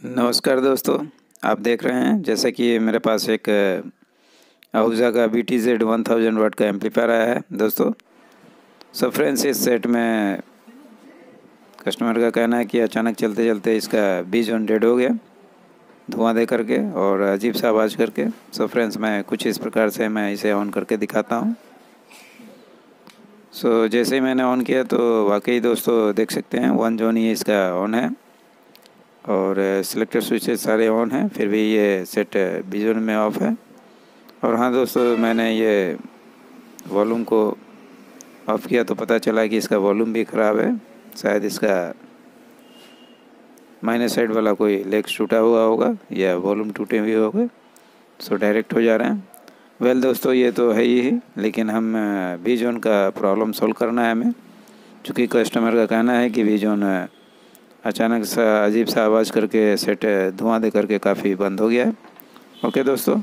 नमस्कार दोस्तों, आप देख रहे हैं, जैसा कि मेरे पास एक आहूजा का B T Z one thousand watt का एम्पलीफायर आया है, दोस्तों। सो फ्रेंड्स इस सेट में कस्टमर का कहना है कि अचानक चलते चलते इसका बीज ऑन डेड हो गया, धुआँ दे करके और अजीब सा आवाज़ करके। सो फ्रेंड्स मैं कुछ इस प्रकार से मैं इसे ऑन करके दिखाता हूँ। सो जैसे ही मैंने ऑन किया तो वाकई दोस्तों, देख सकते हैं वन जोन ही इसका ऑन है। और सिलेक्टर स्विचेस सारे ऑन हैं फिर भी ये सेट बिजन में ऑफ़ है। और हाँ दोस्तों मैंने ये वॉल्यूम को ऑफ़ किया तो पता चला कि इसका वॉल्यूम भी ख़राब है। शायद इसका माइनस साइड वाला कोई लेग्स टूटा हुआ होगा या वॉल्यूम टूटे हुए होंगे सो डायरेक्ट हो जा रहे हैं। वेल well, दोस्तों ये तो है ही लेकिन हम बी जोन का प्रॉब्लम सॉल्व करना है हमें। चूँकि कस्टमर का कहना है कि बी जोन अचानक सा अजीब सा आवाज़ करके सेट, धुआँ दे करके काफ़ी बंद हो गया है। ओके दोस्तों।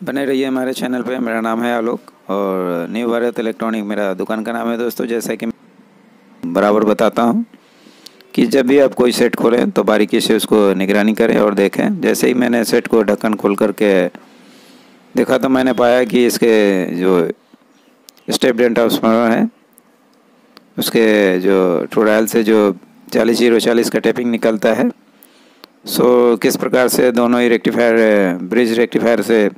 बने रहिए हमारे चैनल पे। मेरा नाम है आलोक और न्यू भारत इलेक्ट्रॉनिक मेरा दुकान का नाम है दोस्तों। जैसा कि बराबर बताता हूँ कि जब भी आप कोई सेट खोलें तो बारीकी से उसको निगरानी करें और देखें। जैसे ही मैंने सेट को ढक्कन खोल करके देखा तो मैंने पाया कि इसके जो स्टेप डेंट ऑफ़ है उसके जो ट्रोडायल से जो चालीस ज़ीरो चालीस का टैपिंग निकलता है, सो किस प्रकार से दोनों ही रेक्टिफायर, ब्रिज रेक्टिफायर से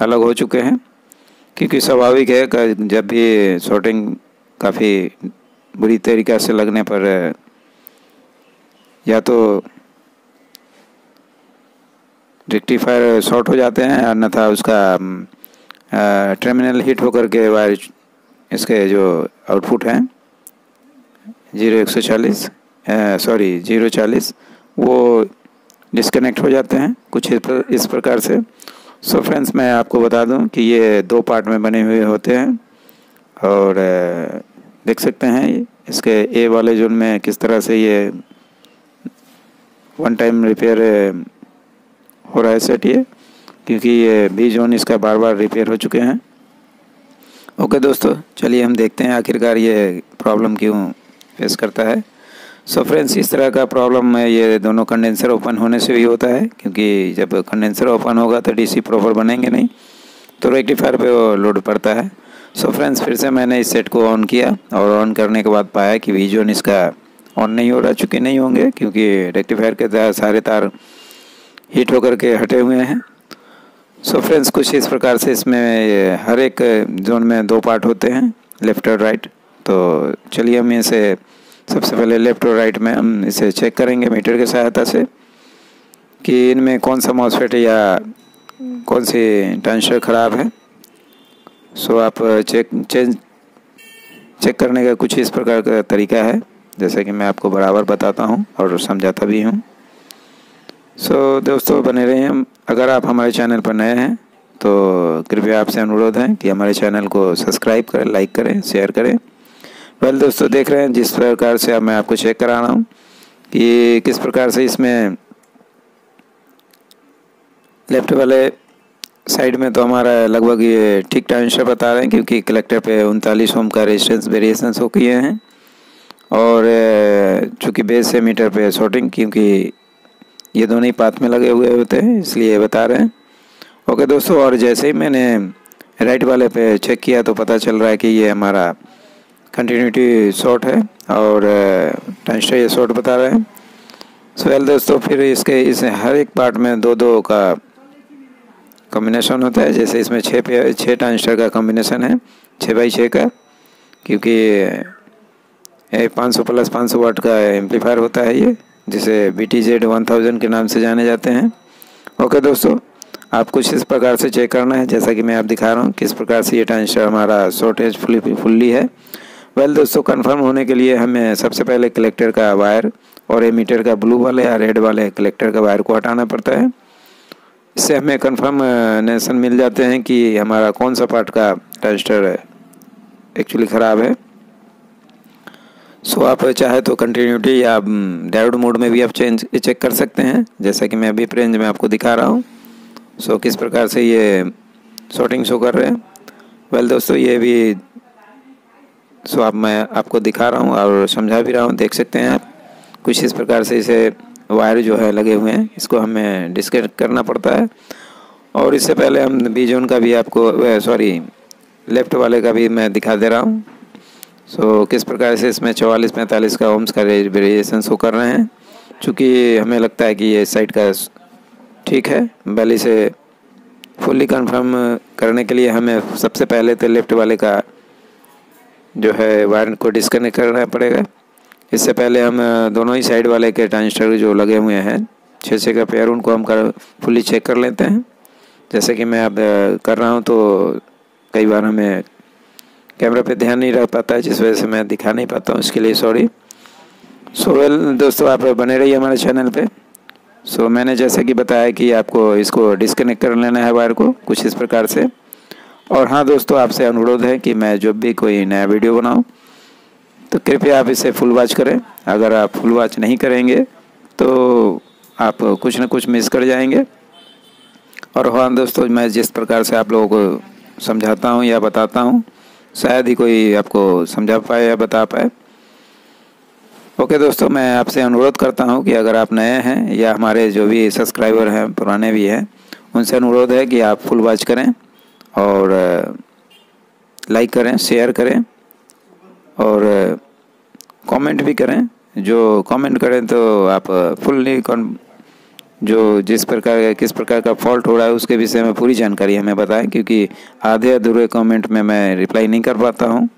अलग हो चुके हैं? क्योंकि स्वाभाविक है जब भी शॉर्टिंग काफ़ी बुरी तरीक़ा से लगने पर, या तो रेक्टिफायर शॉर्ट हो जाते हैं, अन्यथा उसका टर्मिनल हिट होकर के वायर इसके जो आउटपुट हैं ज़ीरो एक सौ चालीस सॉरी ज़ीरो चालीस, वो डिस्कनेक्ट हो जाते हैं कुछ इस प्रकार से। सो so फ्रेंड्स मैं आपको बता दूँ कि ये दो पार्ट में बने हुए होते हैं और देख सकते हैं इसके ए वाले जोन में किस तरह से ये वन टाइम रिपेयर हो रहा है सेट ये, क्योंकि ये बी जोन इसका बार बार रिपेयर हो चुके हैं। ओके दोस्तों, चलिए हम देखते हैं आखिरकार ये प्रॉब्लम क्यों फेस करता है। सो so फ्रेंड्स इस तरह का प्रॉब्लम ये दोनों कंडेंसर ओपन होने से भी होता है, क्योंकि जब कंडेंसर ओपन होगा तो डीसी प्रॉपर बनेंगे नहीं तो रेक्टिफायर पे वो लोड पड़ता है। सो so फ्रेंड्स फिर से मैंने इस सेट को ऑन किया और ऑन करने के बाद पाया कि वीजोन इसका ऑन नहीं हो रहा, चुके नहीं होंगे, क्योंकि रेक्टिफायर के सारे तार हीट होकर के हटे हुए हैं। सो so फ्रेंड्स कुछ इस प्रकार से इसमें हर एक जोन में दो पार्ट होते हैं लेफ़्ट और राइट तो चलिए हम इसे सबसे पहले लेफ़्ट और राइट में हम इसे चेक करेंगे मीटर की सहायता से कि इनमें कौन सा मॉसफेट या कौन सी ट्रांसफ़र ख़राब है। सो आप चेक चेंज चेक करने का कुछ इस प्रकार का तरीका है जैसे कि मैं आपको बराबर बताता हूँ और समझाता भी हूँ। सो so, दोस्तों बने रहे हैं अगर आप हमारे चैनल पर नए हैं तो कृपया आपसे अनुरोध है कि हमारे चैनल को सब्सक्राइब करें लाइक करें शेयर करें। वेल दोस्तों देख रहे हैं जिस प्रकार से अब मैं आपको चेक करा रहा हूँ कि किस प्रकार से इसमें लेफ़्ट वाले साइड में तो हमारा लगभग ये ठीक ट्रांसफ़र बता रहे हैं क्योंकि कलेक्टर पे उनतालीस ओम का रेजिस्टेंस वेरिएशन हो किए हैं और चूँकि बेस से मीटर पे शॉर्टिंग क्योंकि ये दोनों ही पाथ में लगे हुए होते हैं, इसलिए बता रहे हैं। ओके दोस्तों, और जैसे ही मैंने राइट वाले पे चेक किया तो पता चल रहा है कि ये हमारा कंटिन्यूटी शॉर्ट है और ट्रांसटर ये शॉर्ट बता रहे हैं। सो दोस्तों, फिर इसके, इस हर एक पार्ट में दो दो का कॉम्बिनेशन होता है। जैसे इसमें छः पे छः ट्रांसटर का कॉम्बिनेशन है छः बाई छः का, क्योंकि पाँच सौ प्लस पाँच सौ वाट का एम्पलीफायर होता है ये, जिसे B T Z one thousand के नाम से जाने जाते हैं। ओके दोस्तों आप कुछ इस प्रकार से चेक करना है? जैसा कि मैं आप दिखा रहा हूँ, किस प्रकार से ये ट्रांसटर हमारा शॉर्टेज फुली फुल्ली है। वेल well, दोस्तों कंफर्म होने के लिए हमें सबसे पहले कलेक्टर का वायर और एमीटर का ब्लू वाले या रेड वाले कलेक्टर का वायर को हटाना पड़ता है। इससे हमें नेशन मिल जाते हैं कि हमारा कौन सा पार्ट का ट्रांजिस्टर एक्चुअली ख़राब है। सो so, आप चाहे तो कंटिन्यूटी या डायोड मोड में भी आप चेंज चेक कर सकते हैं। जैसा कि मैं अभी रेंज में आपको दिखा रहा हूँ। सो so, किस प्रकार से ये शॉर्टिंग शो कर रहे हैं। वेल well, दोस्तों ये भी सो अब आप मैं आपको दिखा रहा हूँ और समझा भी रहा हूँ, देख सकते हैं आप। कुछ इस प्रकार से इसे वायर जो है लगे हुए हैं, इसको हमें डिस्कनेक्ट करना पड़ता है। और इससे पहले हम बी जोन का भी आपको सॉरी, लेफ़्ट वाले का भी मैं दिखा दे रहा हूँ। सो किस प्रकार से इसमें चवालीस पैंतालीस का ओम्स का वेरिएशन शो कर रहे हैं, चूँकि हमें लगता है कि ये साइड का ठीक है। बैली से फुल्ली कंफर्म करने के लिए हमें सबसे पहले तो लेफ़्ट वाले का जो है वायर को डिस्कनेक्ट करना पड़ेगा। इससे पहले हम दोनों ही साइड वाले के ट्रांजिस्टर जो लगे हुए हैं छः छः का पेयर उनको हम कर फुल्ली चेक कर लेते हैं। जैसे कि मैं अब कर रहा हूँ तो कई बार हमें कैमरा पे ध्यान नहीं रख पाता है जिस वजह से मैं दिखा नहीं पाता हूँ इसके लिए सॉरी सो वेल दोस्तों आप बने रहिए हमारे चैनल पे। सो so, मैंने जैसे कि बताया कि आपको इसको डिस्कनेक्ट कर लेना है वायर को कुछ इस प्रकार से। और हाँ दोस्तों, आपसे अनुरोध है कि मैं जब भी कोई नया वीडियो बनाऊँ तो कृपया आप इसे फुल वॉच करें। अगर आप फुल वॉच नहीं करेंगे तो आप कुछ ना कुछ मिस कर जाएँगे। और हाँ दोस्तों, मैं जिस प्रकार से आप लोगों को समझाता हूँ या बताता हूँ, शायद ही कोई आपको समझा पाए या बता पाए। ओके दोस्तों, मैं आपसे अनुरोध करता हूँ कि अगर आप नए हैं या हमारे जो भी सब्सक्राइबर हैं, पुराने भी हैं, उनसे अनुरोध है कि आप फुल वॉच करें। और लाइक करें शेयर करें और कमेंट भी करें। जो कमेंट करें तो आप फुल्ली जो जिस प्रकार किस प्रकार का फॉल्ट हो रहा है उसके विषय में पूरी जानकारी हमें बताएँ क्योंकि आधे अधूरे कमेंट में मैं रिप्लाई नहीं कर पाता हूँ।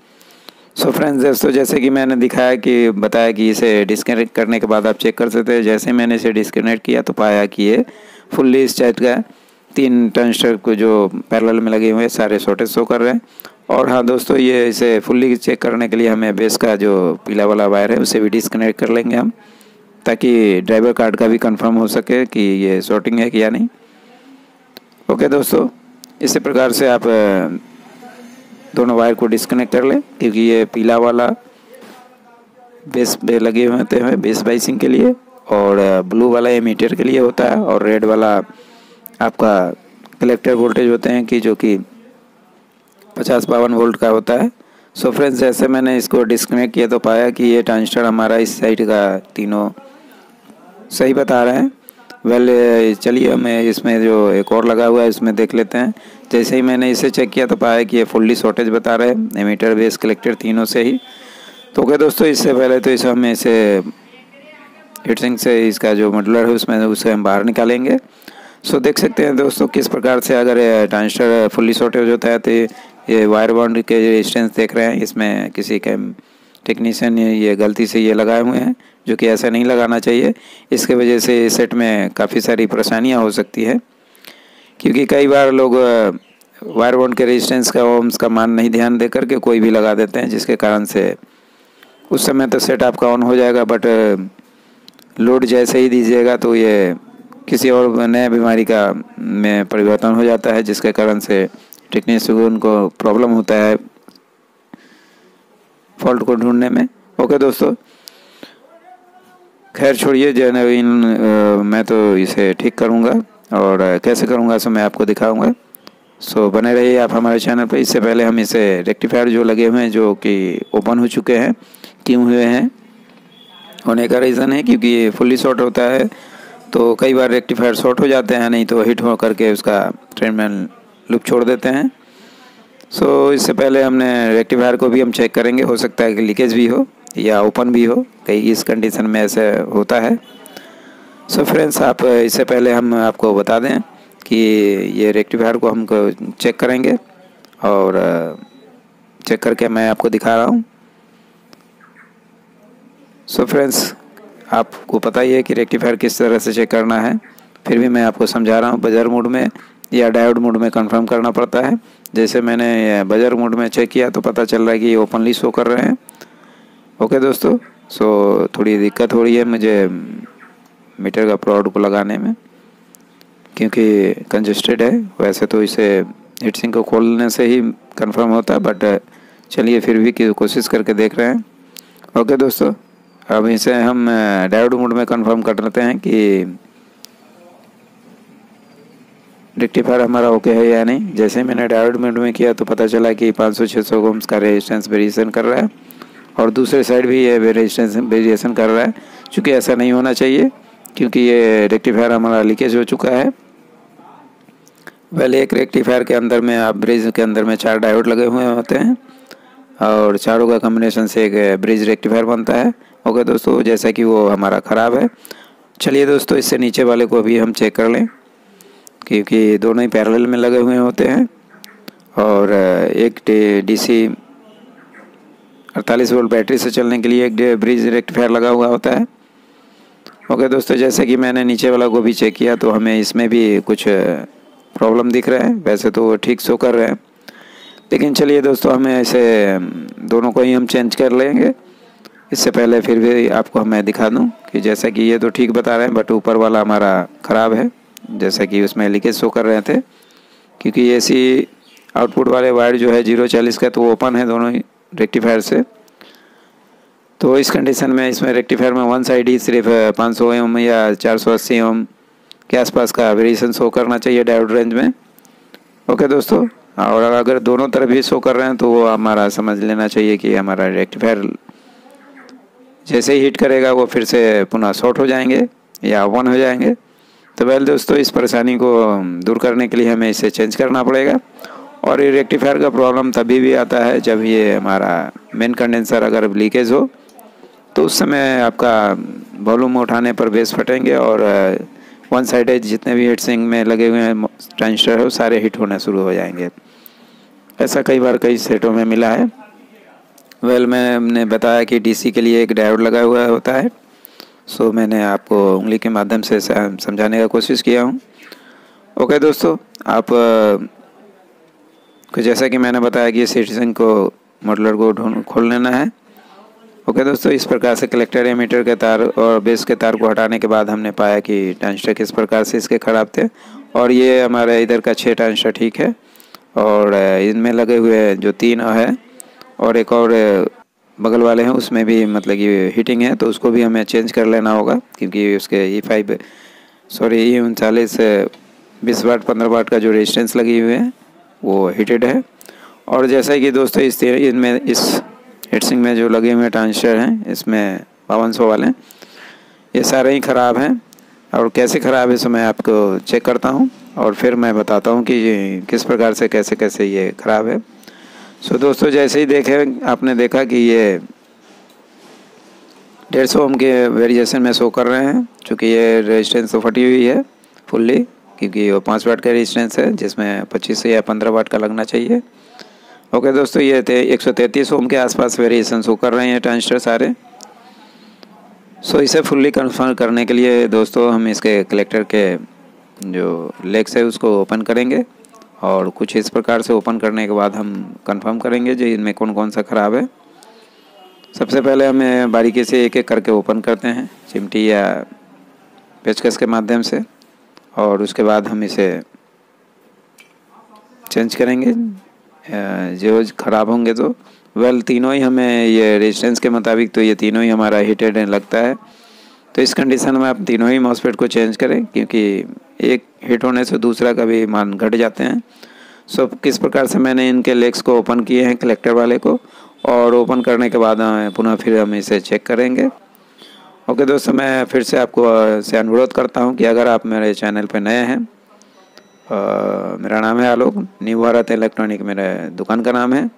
सो फ्रेंड्स दोस्तों, जैसे कि मैंने दिखाया कि, बताया कि इसे डिस्कनेक्ट करने के बाद आप चेक कर सकते हैं। जैसे मैंने इसे डिस्कनेक्ट किया तो पाया कि ये फुल्ली इस का तीन टर्नस्टर को जो पैरेलल में लगे हुए हैं, सारे शॉर्टेज शो कर रहे हैं। और हाँ दोस्तों, ये इसे फुल्ली चेक करने के लिए हमें बेस का जो पीला वाला वायर है, उसे भी डिसकनेक्ट कर लेंगे हम, ताकि ड्राइवर कार्ड का भी कंफर्म हो सके कि ये शॉर्टिंग है कि या नहीं। ओके दोस्तों, इसी प्रकार से आप दोनों वायर को डिस्कनेक्ट कर लें, क्योंकि ये पीला वाला बेस पे लगे होते हैं बेस बाइसिंग के लिए, और ब्लू वाला एमीटर के लिए होता है, और रेड वाला आपका कलेक्टर वोल्टेज होते हैं कि जो कि पचास बावन वोल्ट का होता है। सो फ्रेंड्स जैसे मैंने इसको डिस्कनेक्ट किया तो पाया कि ये ट्रांजिस्टर हमारा इस साइड का तीनों सही बता रहे हैं। वेल चलिए हमें इसमें जो एक और लगा हुआ है, इसमें देख लेते हैं। जैसे ही मैंने इसे चेक किया तो पाया कि ये फुल्ली शॉर्टेज बता रहे हैं एमीटर बेस कलेक्टर तीनों से ही। तो ओके दोस्तों, इससे पहले तो इसे हमें इसे हीटसिंग से इसका जो मॉडलर है, उसमें उसे हम बाहर निकालेंगे। सो देख सकते हैं दोस्तों किस प्रकार से अगर ट्रांजिस्टर फुल्ली शॉर्टेज होता है तो ये वायर बाउंड के रेजिस्टेंस देख रहे हैं, इसमें किसी के टेक्नीशियन ये गलती से ये लगाए हुए हैं, जो कि ऐसा नहीं लगाना चाहिए। इसके वजह से सेट में काफ़ी सारी परेशानियाँ हो सकती है, क्योंकि कई बार लोग वायर बॉन्ड के रेजिस्टेंस का ओम्स का मान नहीं ध्यान दे करके कोई भी लगा देते हैं, जिसके कारण से उस समय तो सेट आपका ऑन हो जाएगा बट लोड जैसे ही दीजिएगा तो ये किसी और नए बीमारी का, में परिवर्तन हो जाता है, जिसके कारण से टेक्नीशियन को प्रॉब्लम होता है फॉल्ट को ढूँढने में। ओके दोस्तों, खैर छोड़िए जो जेनविन मैं तो इसे ठीक करूँगा और कैसे करूँगा सो मैं आपको दिखाऊँगा। सो, बने रहिए आप हमारे चैनल पर। इससे पहले हम इसे रेक्टिफायर जो लगे हुए हैं, जो कि ओपन हो चुके हैं, क्यों हुए हैं, होने का रीज़न है, क्योंकि ये फुल्ली शॉर्ट होता है। तो कई बार रेक्टिफायर शॉर्ट हो जाते हैं नहीं तो हिट हो करके उसका ट्रेनमैन लुप छोड़ देते हैं। सो so, इससे पहले हमने रेक्टिफायर को भी हम चेक करेंगे हो सकता है कि लीकेज भी हो या ओपन भी हो कई इस कंडीशन में ऐसे होता है। सो so, फ्रेंड्स आप इससे पहले हम आपको बता दें कि ये रेक्टिफायर को हम चेक करेंगे और चेक करके मैं आपको दिखा रहा हूँ। सो so, फ्रेंड्स आपको पता ही है कि रेक्टिफायर किस तरह से चेक करना है। फिर भी मैं आपको समझा रहा हूँ बजर मोड में या डायोड मोड में कंफर्म करना पड़ता है। जैसे मैंने बजर मोड में चेक किया तो पता चल रहा है कि ये ओपनली शो कर रहे हैं। ओके दोस्तों सो थोड़ी दिक्कत हो रही है मुझे मीटर का प्रोड को लगाने में, क्योंकि कंजस्टेड है। वैसे तो इसे हीटसिंग को खोलने से ही कंफर्म होता है बट चलिए फिर भी कोशिश करके देख रहे हैं। ओके दोस्तों अब इसे हम डायोड मोड में कंफर्म कर लेते हैं कि रेक्टिफायर हमारा ओके है या नहीं। जैसे मैंने डायोड मोड में किया तो पता चला कि 500-600 ओम्स का रेजिस्टेंस वेरिएशन कर रहा है और दूसरे साइड भी ये रेजिस्टेंस वेरिएशन कर रहा है। चूँकि ऐसा नहीं होना चाहिए, क्योंकि ये रेक्टिफायर हमारा लीकेज हो चुका है। पहले एक रेक्टिफायर के अंदर में, आप ब्रिज के अंदर में चार डायोड लगे हुए होते हैं और चारों का कम्बिनेशन से एक ब्रिज रेक्टिफायर बनता है। ओके दोस्तों, जैसा कि वो हमारा ख़राब है। चलिए दोस्तों, इससे नीचे वाले को भी हम चेक कर लें, क्योंकि दोनों ही पैरेलल में लगे हुए होते हैं। और एक डीसी अड़तालीस वोल्ट बैटरी से चलने के लिए एक ब्रिज रेक्टिफायर लगा हुआ होता है। ओके दोस्तों, जैसे कि मैंने नीचे वाला को भी चेक किया तो हमें इसमें भी कुछ प्रॉब्लम दिख रहा है। वैसे तो ठीक शो कर रहे हैं। लेकिन चलिए दोस्तों, हमें ऐसे दोनों को ही हम चेंज कर लेंगे। इससे पहले फिर भी आपको मैं दिखा दूँ कि जैसा कि ये तो ठीक बता रहे हैं बट ऊपर वाला हमारा ख़राब है, जैसा कि उसमें लीकेज शो कर रहे थे। क्योंकि ए सी आउटपुट वाले वायर जो है ज़ीरो चालीस का तो वो ओपन है दोनों ही रेक्टिफायर से। तो इस कंडीशन में, इसमें रेक्टिफायर में वन साइड ही सिर्फ़ पाँच सौ एम या चार सौ अस्सी एम के आसपास का वेरिएशन शो करना चाहिए डायोड रेंज में। ओके दोस्तों, और अगर दोनों तरफ़ भी शो कर रहे हैं तो वो हमारा समझ लेना चाहिए कि हमारा रेक्टिफायर जैसे ही हीट करेगा वो फिर से पुनः शॉर्ट हो जाएँगे या ऑन हो जाएँगे। तो वेल दोस्तों, इस परेशानी को दूर करने के लिए हमें इसे चेंज करना पड़ेगा। और ये रेक्टिफायर का प्रॉब्लम तभी भी आता है जब ये हमारा मेन कंडेंसर अगर लीकेज हो तो उस समय आपका वॉल्यूम उठाने पर बेस फटेंगे और वन साइडेड जितने भी हीट सिंग में लगे हुए हैं ट्रांजिस्टर है सारे हिट होना शुरू हो जाएँगे। ऐसा कई बार कई सेटों में मिला है। वेल मैंने बताया कि डीसी के लिए एक डायोड लगा हुआ होता है। सो so, मैंने आपको उंगली के माध्यम से समझाने का कोशिश किया हूँ। ओके okay, दोस्तों आप को जैसा कि मैंने बताया कि सिटीजन को मॉडलर को ढूंढ खोल लेना है। ओके okay, दोस्तों इस प्रकार से कलेक्टर एमीटर के तार और बेस के तार को हटाने के बाद हमने पाया कि ट्रांजिस्टर किस प्रकार से इसके ख़राब थे। और ये हमारे इधर का छः ट्रांजिस्टर ठीक है। और इनमें लगे हुए जो तीन है और एक और बगल वाले हैं, उसमें भी मतलब कि हीटिंग है तो उसको भी हमें चेंज कर लेना होगा, क्योंकि उसके ई फाइव सॉरी ई उनचालीस बीस वाट पंद्रह वाट का जो रेजिस्टेंस लगी हुई है, वो हीटेड है। और जैसा कि दोस्तों, इस इनमें, इस हीटसिंग में जो लगे हुए ट्रांजिस्टर हैं, इसमें बावन सौ वाले ये सारे ही ख़राब हैं, और कैसे ख़राब है सो मैं आपको चेक करता हूँ, और फिर मैं बताता हूँ कि किस प्रकार से, कैसे कैसे ये ख़राब है। सो दोस्तों, जैसे ही देखे, आपने देखा कि ये डेढ़ सौ ओम के वेरिएशन में शो कर रहे हैं, चूँकि ये रेजिस्टेंस तो फटी हुई है फुल्ली क्योंकि वो पाँच वाट का रेजिस्टेंस है, जिसमें पच्चीस या पंद्रह वाट का लगना चाहिए। ओके दोस्तों, ये थे एक सौ तैंतीस ओम के आसपास वेरिएशन शो कर रहे हैं ट्रांजिस्टर सारे। सो इसे फुल्ली कन्फर्म करने के लिए, दोस्तों, हम इसके कलेक्टर के जो लेग्स है, उसको ओपन करेंगे। और कुछ इस प्रकार से ओपन करने के बाद हम कंफर्म करेंगे जो इनमें कौन कौन सा ख़राब है। सबसे पहले हमें बारीकी से एक एक करके ओपन करते हैं, चिमटी या पेचकस के माध्यम से, और उसके बाद हम इसे चेंज करेंगे। जो ख़राब होंगे तो वेल तीनों ही हमें ये रेजिस्टेंस के मुताबिक तो ये तीनों ही हमारा हीटेड लगता है। तो इस कंडीशन में आप तीनों ही मॉसफेट को चेंज करें, क्योंकि एक हिट होने से दूसरा का भी मान घट जाते हैं। सो किस प्रकार से मैंने इनके लेग्स को ओपन किए हैं कलेक्टर वाले को, और ओपन करने के बाद पुनः फिर हम इसे चेक करेंगे। ओके दोस्तों, मैं फिर से आपको से अनुरोध करता हूँ कि अगर आप मेरे चैनल पर नए हैं मेरा नाम है आलोक न्यू भारत इलेक्ट्रॉनिक मेरे दुकान का नाम है।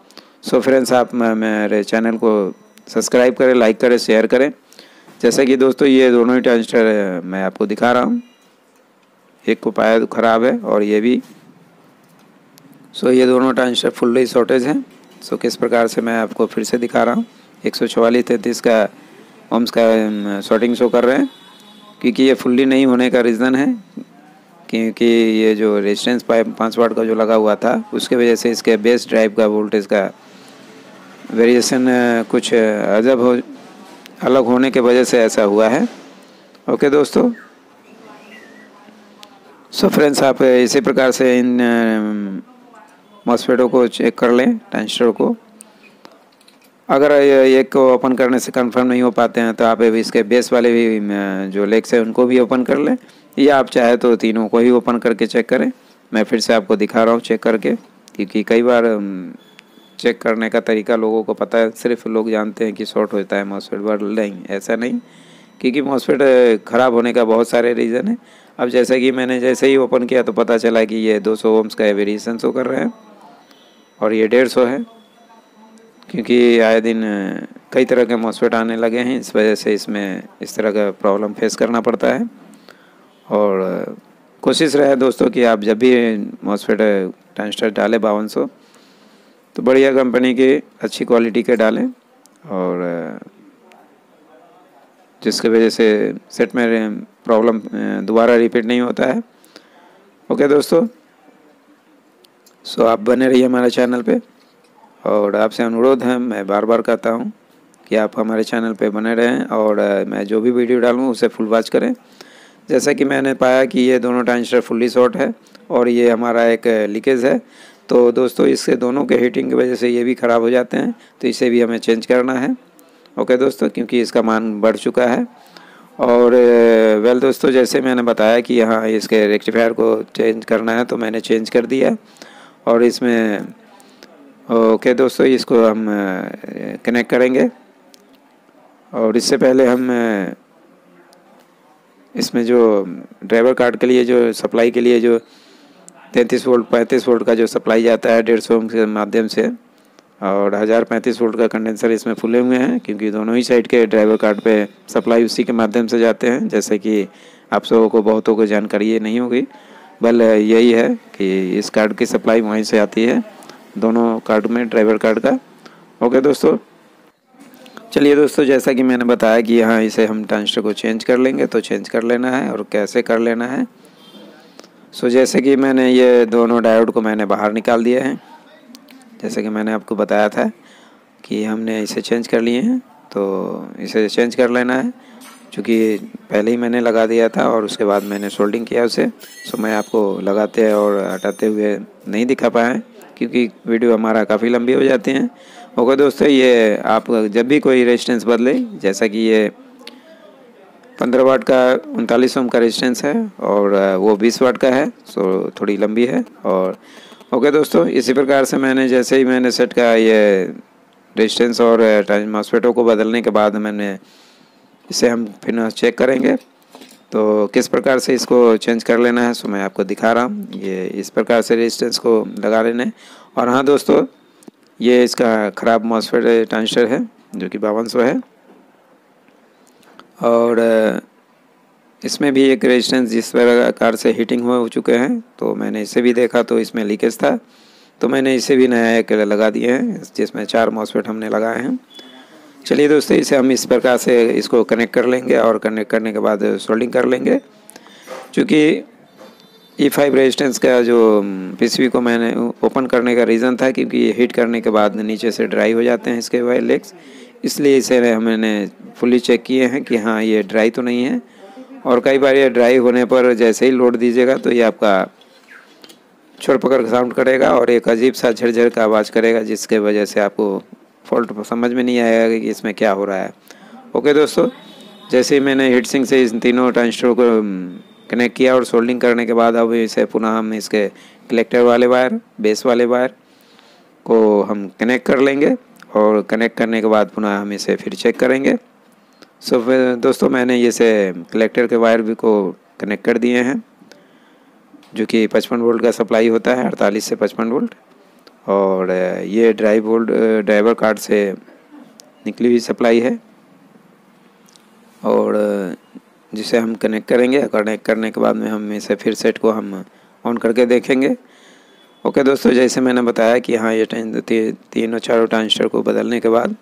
सो फ्रेंड्स आप मेरे चैनल को सब्सक्राइब करें लाइक करें शेयर करें। जैसे कि दोस्तों, ये दोनों ही ट्रांजिस्टर मैं आपको दिखा रहा हूँ। एक को पाया तो ख़राब है और ये भी। सो ये दोनों ट्रांजिस्टर फुल्ली शॉर्टेज हैं। सो किस प्रकार से मैं आपको फिर से दिखा रहा हूँ। एक सौ चवालीस तैंतीस का ओम्स का शॉर्टिंग शो कर रहे हैं। क्योंकि ये फुल्ली नहीं होने का रीज़न है। क्योंकि ये जो रेजिस्टेंस पाइप पाँच वाट का जो लगा हुआ था, उसके वजह से इसके बेस ड्राइव का वोल्टेज का वेरिएशन कुछ अजब हो अलग होने के वजह से ऐसा हुआ है। ओके दोस्तों? सो फ्रेंड्स आप इसी प्रकार से इन मॉसफेटों को चेक कर लें ट्रांजिस्टर को। अगर एक को ओपन करने से कंफर्म नहीं हो पाते हैं तो आप इसके बेस वाले भी जो लेग्स हैं, उनको भी ओपन कर लें। या आप चाहे तो तीनों को ही ओपन करके चेक करें। मैं फिर से आपको दिखा रहा हूँ चेक करके, क्योंकि कई बार चेक करने का तरीका लोगों को पता है। सिर्फ़ लोग जानते हैं कि शॉर्ट होता है मॉसफेट बट नहीं, ऐसा नहीं। क्योंकि मॉसफेट ख़राब होने का बहुत सारे रीज़न है। अब जैसे कि मैंने जैसे ही ओपन किया तो पता चला कि ये 200 ओम्स का वेरिएशन शो कर रहे हैं और ये डेढ़ सौ है। क्योंकि आए दिन कई तरह के मॉसफेट आने लगे हैं। इस वजह से इसमें इस तरह का प्रॉब्लम फेस करना पड़ता है। और कोशिश रहे दोस्तों कि आप जब भी मॉसफेट ट्रांसटर डालें बावन सौ तो बढ़िया कंपनी के अच्छी क्वालिटी के डालें और जिसकी वजह से सेट में प्रॉब्लम दोबारा रिपीट नहीं होता है। ओके दोस्तों, सो आप बने रहिए हमारे चैनल पे और आपसे अनुरोध है, मैं बार बार कहता हूँ कि आप हमारे चैनल पे बने रहें और मैं जो भी वीडियो डालूँ उसे फुल वॉच करें। जैसा कि मैंने पाया कि ये दोनों ट्रांजिस्टर फुल्ली शॉर्ट है और ये हमारा एक लीकेज है। तो दोस्तों इसके दोनों के हीटिंग की वजह से ये भी ख़राब हो जाते हैं तो इसे भी हमें चेंज करना है। ओके दोस्तों, क्योंकि इसका मान बढ़ चुका है। और वेल दोस्तों, जैसे मैंने बताया कि यहाँ इसके रेक्टिफायर को चेंज करना है तो मैंने चेंज कर दिया। और इसमें ओके दोस्तों, इसको हम कनेक्ट करेंगे। और इससे पहले हम इसमें जो ड्राइवर कार्ड के लिए, जो सप्लाई के लिए जो तैंतीस वोल्ट, पैंतीस वोल्ट का जो सप्लाई जाता है डेढ़ सौ के माध्यम से, और हज़ार पैंतीस वोल्ट का कंडेंसर इसमें फुले हुए हैं, क्योंकि दोनों ही साइड के ड्राइवर कार्ड पे सप्लाई उसी के माध्यम से जाते हैं, जैसे कि आप सबों को, बहुतों को जानकारी ये नहीं होगी। बल यही है कि इस कार्ड की सप्लाई वहीं से आती है, दोनों कार्ड में, ड्राइवर कार्ड का। ओके दोस्तों, चलिए दोस्तों, जैसा कि मैंने बताया कि यहाँ इसे हम ट्रांजिस्टर को चेंज कर लेंगे तो चेंज कर लेना है, और कैसे कर लेना है सो so, जैसे कि मैंने ये दोनों डायोड को मैंने बाहर निकाल दिया है जैसे कि मैंने आपको बताया था कि हमने इसे चेंज कर लिए हैं तो इसे चेंज कर लेना है क्योंकि पहले ही मैंने लगा दिया था और उसके बाद मैंने सोल्डिंग किया उसे। सो मैं आपको लगाते और हटाते हुए नहीं दिखा पाया क्योंकि वीडियो हमारा काफ़ी लंबी हो जाती है। ओके दोस्तों ये आप जब भी कोई रेजिस्टेंस बदले जैसा कि ये पंद्रह वाट का उनतालीस ओम का रेजिस्टेंस है और वो बीस वाट का है सो थोड़ी लंबी है और ओके दोस्तों, इसी प्रकार से मैंने जैसे ही मैंने सेट का ये रेजिस्टेंस और मॉसफेटों को बदलने के बाद मैंने इसे हम फिर चेक करेंगे। तो किस प्रकार से इसको चेंज कर लेना है सो मैं आपको दिखा रहा हूँ। ये इस प्रकार से रेजिस्टेंस को लगा लेने और हाँ दोस्तों, ये इसका ख़राब मॉसफेट ट्रांजिस्टर है, जो कि बावन है। और इसमें भी एक रेजिस्टेंस जिस प्रकार से हीटिंग हो चुके हैं तो मैंने इसे भी देखा तो इसमें लीकेज था। तो मैंने इसे भी नया एक लगा दिए हैं, जिसमें चार मॉसफेट हमने लगाए हैं। चलिए दोस्तों, इसे हम इस प्रकार से इसको कनेक्ट कर लेंगे और कनेक्ट करने के बाद सोल्डिंग कर लेंगे। क्योंकि ई फाइव रेजिस्टेंस का जो पीसीबी को मैंने ओपन करने का रीज़न था, क्योंकि ये हीट करने के बाद नीचे से ड्राई हो जाते हैं इसके वायर लेग्स इसलिए इसे हमने फुली चेक किए हैं कि हाँ ये ड्राई तो नहीं है। और कई बार ये ड्राई होने पर जैसे ही लोड दीजिएगा तो ये आपका छोड़ पकड़ साउंड करेगा और एक अजीब सा झरझर का आवाज़ करेगा, जिसके वजह से आपको फॉल्ट समझ में नहीं आएगा कि इसमें क्या हो रहा है। ओके दोस्तों, जैसे ही मैंने हीट सिंग से इन तीनों ट्रांजिस्टर को कनेक्ट किया और सोल्डिंग करने के बाद अब इसे पुनः हम इसके कलेक्टर वाले वायर बेस वाले वायर को हम कनेक्ट कर लेंगे। और कनेक्ट करने के बाद पुनः हम इसे फिर चेक करेंगे। सो फिर दोस्तों, मैंने इसे कलेक्टर के वायर भी को कनेक्ट कर दिए हैं, जो कि पचपन वोल्ट का सप्लाई होता है, अड़तालीस से पचपन वोल्ट और ये ड्राइव वोल्ट ड्राइवर कार्ड से निकली हुई सप्लाई है। और जिसे हम कनेक्ट करेंगे कनेक्ट करने के बाद में हम इसे फिर सेट को हम ऑन करके देखेंगे। ओके दोस्तों जैसे मैंने बताया कि हाँ ये ती, तीनों चारों ट्रांजिस्टर को बदलने के बाद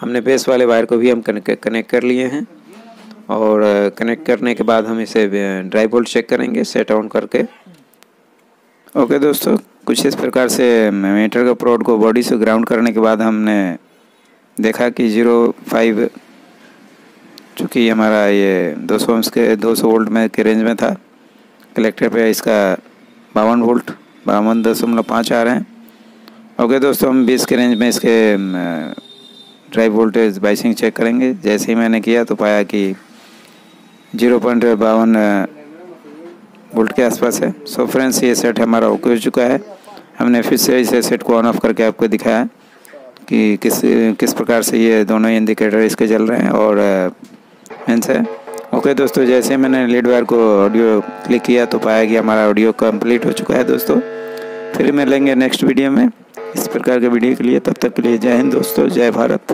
हमने बेस वाले वायर को भी हम कनेक्ट कर लिए हैं। और कनेक्ट करने के बाद हम इसे ड्राई बोल्ट चेक करेंगे सेट ऑन करके। ओके दोस्तों कुछ इस प्रकार से मीटर का प्रोड को बॉडी से ग्राउंड करने के बाद हमने देखा कि ज़ीरो फाइव चूँकि हमारा ये 200 सौ के 200 वोल्ट में के रेंज में था कलेक्टर पे इसका बावन वोल्ट बावन दशमलव पाँच आ रहे हैं। ओके दोस्तों, हम 20 के रेंज में इसके ड्राइव वोल्टेज बाइसिंग चेक करेंगे। जैसे ही मैंने किया तो पाया कि ज़ीरो पॉइंट बावन वोल्ट के आसपास है। सो फ्रेंड्स ये सेट हमारा ओके हो चुका है। हमने फिर से इसे सेट को ऑन ऑफ़ करके आपको दिखाया कि किस किस प्रकार से ये दोनों इंडिकेटर इसके चल रहे हैं और मेंस है। ओके okay, दोस्तों जैसे मैंने लीड वायर को ऑडियो क्लिक किया तो पाया कि हमारा ऑडियो कंप्लीट हो चुका है दोस्तों। फिर मिलेंगे नेक्स्ट वीडियो में। इस प्रकार के वीडियो के लिए तब तक के लिए जय हिंद दोस्तों जय भारत।